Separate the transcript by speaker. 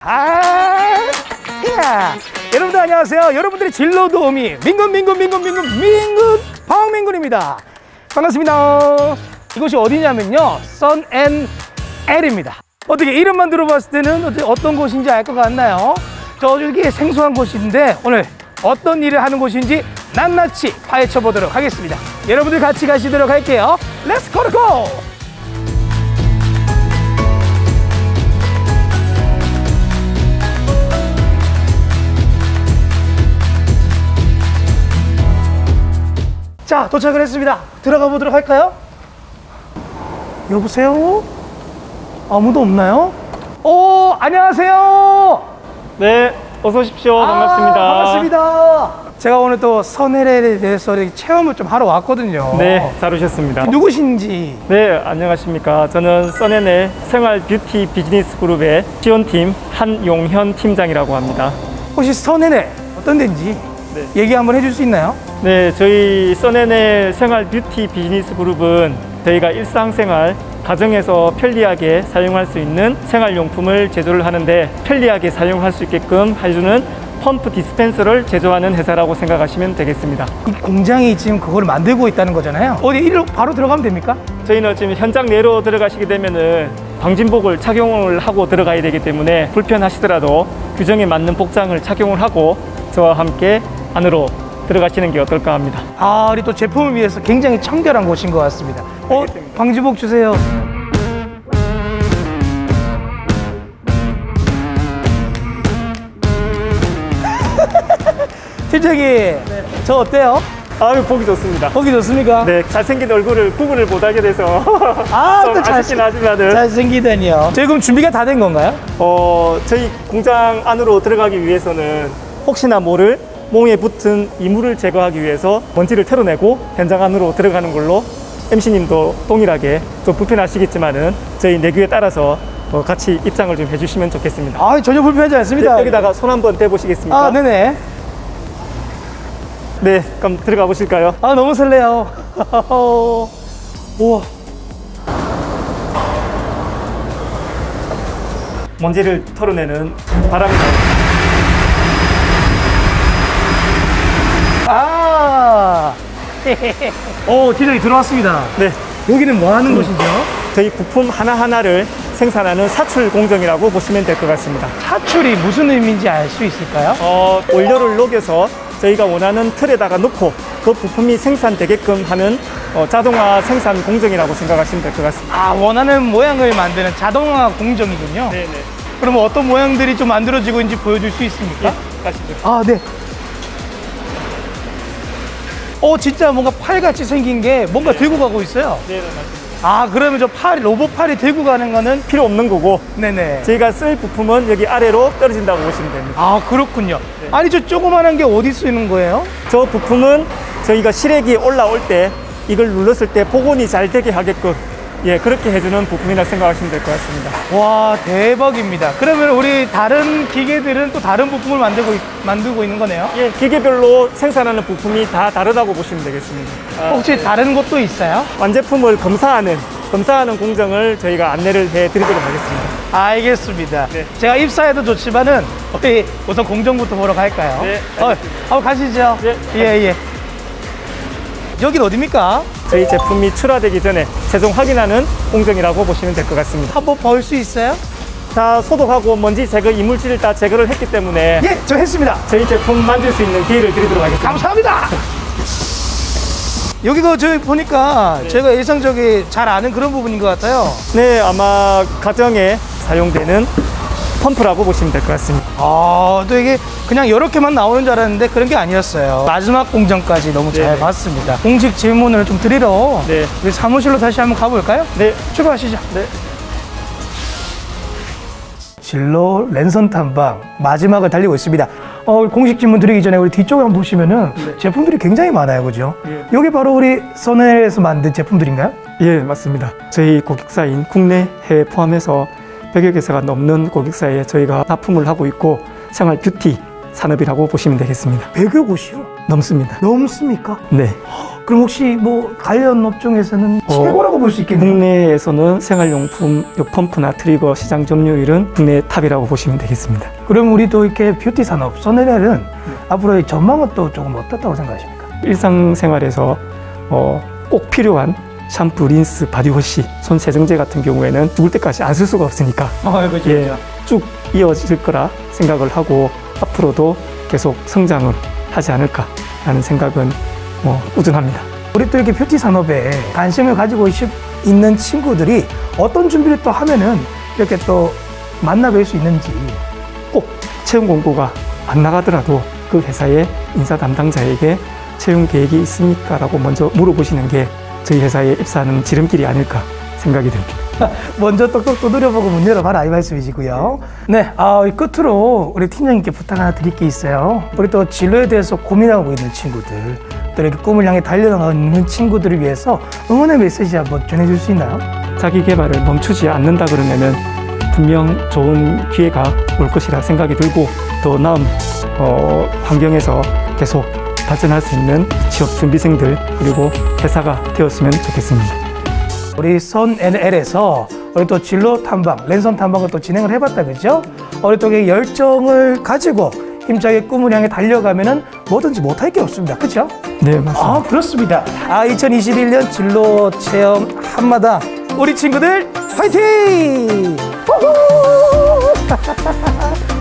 Speaker 1: 아, 야. 여러분들 안녕하세요. 여러분들의 진로 도우미 민군 민군 민군 민군 민군 방민군입니다. 반갑습니다. 이곳이 어디냐면요, 선앤엘입니다. 어떻게 이름만 들어봤을 때는 어떤 곳인지 알 것 같나요? 저기 생소한 곳인데 오늘 어떤 일을 하는 곳인지 낱낱이 파헤쳐 보도록 하겠습니다. 여러분들 같이 가시도록 할게요. Let's go go! 자, 도착을 했습니다. 들어가 보도록 할까요? 여보세요? 아무도 없나요? 오, 안녕하세요.
Speaker 2: 네, 어서 오십시오.
Speaker 1: 아,
Speaker 2: 반갑습니다.
Speaker 1: 반갑습니다. 제가 오늘 또 선혜에 대해서 체험을 좀 하러 왔거든요.
Speaker 2: 네, 잘 오셨습니다.
Speaker 1: 누구신지.
Speaker 2: 네, 안녕하십니까. 저는 써넨의 생활 뷰티 비즈니스 그룹의 지원팀 한용현 팀장이라고 합니다.
Speaker 1: 혹시 선앤엘 어떤 데인지
Speaker 2: 네.
Speaker 1: 얘기 한번 해줄 수 있나요?
Speaker 2: 네, 저희 선앤엘 생활 뷰티 비즈니스 그룹은 저희가 일상생활 가정에서 편리하게 사용할 수 있는 생활용품을 제조를 하는데 편리하게 사용할 수 있게끔 해주는 펌프 디스펜서를 제조하는 회사라고 생각하시면 되겠습니다.
Speaker 1: 이 공장이 지금 그걸 만들고 있다는 거잖아요. 어디 일로 바로 들어가면 됩니까?
Speaker 2: 저희는 지금 현장 내로 들어가시게 되면은 방진복을 착용을 하고 들어가야 되기 때문에 불편하시더라도 규정에 맞는 복장을 착용을 하고 저와 함께 안으로 들어가시는 게 어떨까 합니다.
Speaker 1: 아, 우리 또 제품을 위해서 굉장히 청결한 곳인 것 같습니다. 어,
Speaker 2: 알겠습니다.
Speaker 1: 방지복 주세요. 팀장님, 저 어때요?
Speaker 2: 아유 보기 좋습니다.
Speaker 1: 보기 좋습니까?
Speaker 2: 네, 잘생긴 얼굴을 구분을 못하게 돼서
Speaker 1: 아, 좀또 잘-
Speaker 2: 아쉽긴 하지만은
Speaker 1: 잘생기다니요. 저희 그럼 준비가 다 된 건가요?
Speaker 2: 어, 저희 공장 안으로 들어가기 위해서는 혹시나 모를 몸에 붙은 이물을 제거하기 위해서 먼지를 털어내고 현장 안으로 들어가는 걸로 MC님도 동일하게 좀 불편하시겠지만은 저희 내규에 따라서 어, 같이 입장을 좀 해주시면 좋겠습니다.
Speaker 1: 아, 전혀 불편하지 않습니다.
Speaker 2: 네, 여기다가 손 한번 대보시겠습니까?
Speaker 1: 아, 네네.
Speaker 2: 네, 그럼 들어가 보실까요?
Speaker 1: 아, 너무 설레요. 우와.
Speaker 2: 먼지를 털어내는 바람이
Speaker 1: 아. 오, 팀장이 들어왔습니다.
Speaker 2: 네,
Speaker 1: 여기는 뭐 하는 곳이죠?
Speaker 2: 저희 부품 하나하나를 생산하는 사출 공정이라고 보시면 될 것 같습니다.
Speaker 1: 사출이 무슨 의미인지 알 수 있을까요?
Speaker 2: 어, 원료를 녹여서 저희가 원하는 틀에다가 넣고 그 부품이 생산되게끔 하는 어, 자동화 생산 공정이라고 생각하시면 될 것 같습니다.
Speaker 1: 아, 원하는 모양을 만드는 자동화 공정이군요.
Speaker 2: 네네.
Speaker 1: 그러면 어떤 모양들이 좀 만들어지고 있는지 보여줄 수 있습니까?
Speaker 2: 가시죠.
Speaker 1: 아, 네. 어, 진짜 뭔가 팔같이 생긴 게 뭔가 들고 가고 있어요.
Speaker 2: 네, 네, 맞습니다.
Speaker 1: 아, 그러면 저 팔, 로봇 팔이 들고 가는 거는?
Speaker 2: 필요 없는 거고
Speaker 1: 네네.
Speaker 2: 저희가 쓸 부품은 여기 아래로 떨어진다고 보시면 됩니다.
Speaker 1: 아, 그렇군요.
Speaker 2: 네.
Speaker 1: 아니, 저 조그만한 게 어디 쓰는 거예요?
Speaker 2: 저 부품은 저희가 시래기 올라올 때 이걸 눌렀을 때 복원이 잘 되게 하게끔 예 그렇게 해주는 부품이라 생각하시면 될 것 같습니다.
Speaker 1: 와, 대박입니다. 그러면 우리 다른 기계들은 또 다른 부품을 만들고, 있- 만들고 있는 거네요?
Speaker 2: 예 기계별로 생산하는 부품이 다 다르다고 보시면 되겠습니다. 아,
Speaker 1: 혹시 다른 것도 있어요?
Speaker 2: 완제품을 검사하는 검사하는 공정을 저희가 안내를 해드리도록 하겠습니다.
Speaker 1: 알겠습니다.
Speaker 2: 네.
Speaker 1: 제가 입사해도 좋지만은 어떻게 우선 공정부터 보러 갈까요?
Speaker 2: 네,
Speaker 1: 어,
Speaker 2: 알겠습니다.
Speaker 1: 한번 가시죠.
Speaker 2: 네,
Speaker 1: 예, 예. 여긴 어디입니까?
Speaker 2: 저희 제품이 출하되기 전에 최종 확인하는 공정이라고 보시면 될 것 같습니다.
Speaker 1: 한번 볼 수 있어요?
Speaker 2: 다 소독하고 먼지 제거 이물질을 다 제거를 했기 때문에
Speaker 1: 예, 저 했습니다.
Speaker 2: 저희 제품 만질 수 있는 기회를 드리도록 하겠습니다.
Speaker 1: 감사합니다. 여기가 저희 보니까
Speaker 2: 네.
Speaker 1: 제가 예상적이 잘 아는 그런 부분인 것 같아요.
Speaker 2: 네, 아마 가정에 사용되는 펌프라고 보시면 될 것 같습니다.
Speaker 1: 아, 또 이게 그냥 이렇게만 나오는 줄 알았는데 그런 게 아니었어요. 마지막 공정까지 너무 잘
Speaker 2: 네네.
Speaker 1: 봤습니다. 공식 질문을 좀 드리러
Speaker 2: 네.
Speaker 1: 우리 사무실로 다시 한번 가볼까요?
Speaker 2: 네,
Speaker 1: 출발하시죠.
Speaker 2: 네.
Speaker 1: 진로 랜선 탐방 마지막을 달리고 있습니다. 어, 공식 질문 드리기 전에 우리 뒤쪽을 한번 보시면은 제품들이 굉장히 많아요, 그죠?
Speaker 2: 예.
Speaker 1: 여기 바로 우리 선엘에서 만든 제품들인가요?
Speaker 2: 예, 맞습니다. 저희 고객사인 국내, 해외 포함해서 100여 개사가 넘는 고객사에 저희가 납품을 하고 있고 생활 뷰티 산업이라고 보시면 되겠습니다.
Speaker 1: 100여 곳이요?
Speaker 2: 넘습니다.
Speaker 1: 넘습니까?
Speaker 2: 네.
Speaker 1: 그럼 혹시 뭐 관련 업종에서는
Speaker 2: 어,
Speaker 1: 최고라고 볼 수 있겠네요.
Speaker 2: 국내에서는 생활용품 요 펌프나 트리거 시장 점유율은 국내 top이라고 보시면 되겠습니다.
Speaker 1: 그럼 우리 또 이렇게 뷰티 산업, 선앤엘은 앞으로의 전망은 또 조금 어떻다고 생각하십니까?
Speaker 2: 일상생활에서 어, 꼭 필요한 샴푸, 린스, 바디워시, 손 세정제 같은 경우에는 죽을 때까지 안 쓸 수가 없으니까
Speaker 1: 아, 그렇죠.
Speaker 2: 예, 쭉 이어질 거라 생각을 하고 앞으로도 계속 성장을 하지 않을까라는 생각은 뭐 꾸준합니다.
Speaker 1: 우리 또 이렇게 뷰티 산업에 관심을 가지고 있- 있는 친구들이 어떤 준비를 또 하면은 이렇게 또 만나뵐 수 있는지
Speaker 2: 꼭 채용 공고가 안 나가더라도 그 회사의 인사 담당자에게 채용 계획이 있습니까 라고 먼저 물어보시는 게 저희 회사에 입사하는 지름길이 아닐까 생각이 듭니다.
Speaker 1: 먼저 똑똑 두드려보고 문 열어봐라 이 말씀이시고요. 네, 아, 이 끝으로 우리 팀장님께 부탁 하나 드릴 게 있어요. 우리 또 진로에 대해서 고민하고 있는 친구들, 또 이렇게 꿈을 향해 달려나가는 친구들을 위해서 응원의 메시지 한번 전해줄 수 있나요?
Speaker 2: 자기 개발을 멈추지 않는다 그러면은 분명 좋은 기회가 올 것이라 생각이 들고 더 나은 어, 환경에서 계속 발전할 수 있는 취업 준비생들 그리고 회사가 되었으면 좋겠습니다.
Speaker 1: 우리 선 NL에서 우리 또 진로 탐방, 랜선 탐방을 또 진행을 해봤다, 그죠? 우리 또이 열정을 가지고 힘차게 꿈을 향해 달려가면은 뭐든지 못할 게 없습니다, 그죠?
Speaker 2: 네 맞습니다.
Speaker 1: 아 그렇습니다. 아 2021년 진로 체험 한마당 우리 친구들 화이팅!